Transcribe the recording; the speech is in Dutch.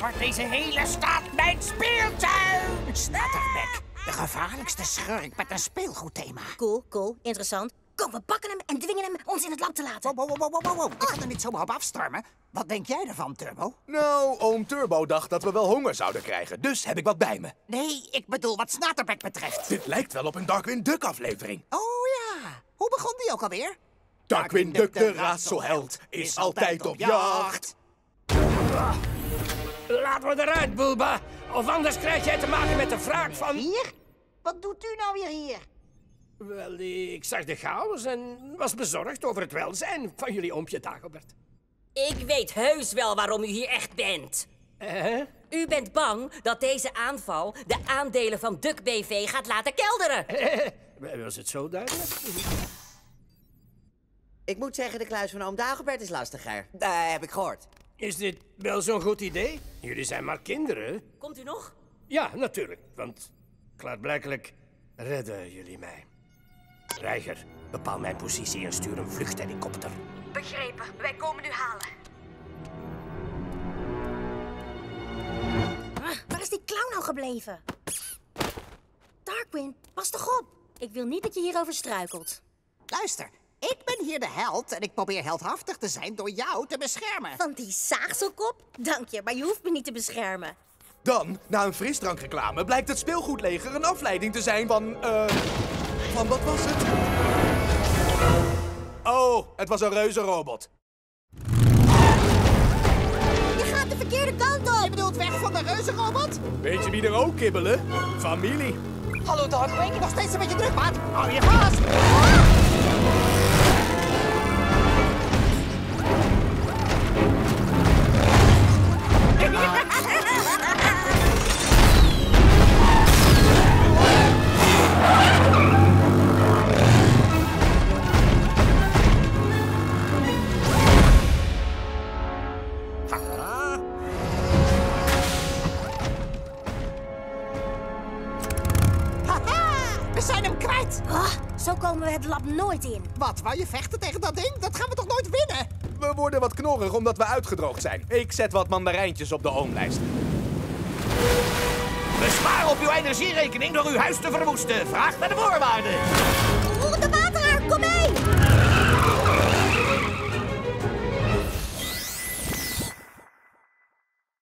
wordt deze hele stad mijn speeltuin! Snatterbek, de gevaarlijkste schurk met een speelgoedthema. Cool, cool, interessant. Kom, we pakken hem en dwingen hem ons in het lab te laten. Wow, wow, wow, wow, wow, wow. Ik kan er niet zomaar op afstormen. Wat denk jij ervan, Turbo? Nou, oom Turbo dacht dat we wel honger zouden krijgen, dus heb ik wat bij me. Nee, ik bedoel wat Snatterbek betreft. Dit lijkt wel op een Darkwing Duck aflevering. Oh ja, hoe begon die ook alweer? Darkwing Duck, de raadselheld, is altijd op jacht. Laten we eruit, Bulba. Of anders krijg jij te maken met de wraak van... Hier? Wat doet u nou weer hier? Wel, ik zag de chaos en was bezorgd over het welzijn van jullie oompje Dagobert. Ik weet heus wel waarom u hier echt bent. Eh? U bent bang dat deze aanval de aandelen van Duck BV gaat laten kelderen. Was het zo duidelijk? Ik moet zeggen, de kluis van oom Dagobert is lastiger. Dat heb ik gehoord. Is dit wel zo'n goed idee? Jullie zijn maar kinderen. Komt u nog? Ja, natuurlijk. Want klaarblijkelijk redden jullie mij. Reiger, bepaal mijn positie en stuur een vluchthelikopter. Begrepen. Wij komen u halen. waar is die clown nou gebleven? Darkwing, pas toch op. Ik wil niet dat je hierover struikelt. Luister, ik ben hier de held en ik probeer heldhaftig te zijn door jou te beschermen. Van die zaagselkop? Dank je, maar je hoeft me niet te beschermen. Dan, na een frisdrankreclame, blijkt het speelgoedleger een afleiding te zijn van, eh... van wat was het? Oh, het was een reuzenrobot. Je gaat de verkeerde kant op. Je bedoelt weg van de reuzenrobot? Weet je wie er ook kibbelen? Familie. Hallo Darkwing, nog steeds een beetje druk, maat. Hou je vast. We zijn hem kwijt. Ah, zo komen we het lab nooit in. Wat, wou je vechten tegen dat ding? Dat gaan we toch nooit winnen? We worden wat knorrig omdat we uitgedroogd zijn. Ik zet wat mandarijntjes op de oomlijst. Bespaar op uw energierekening door uw huis te verwoesten. Vraag naar de voorwaarden.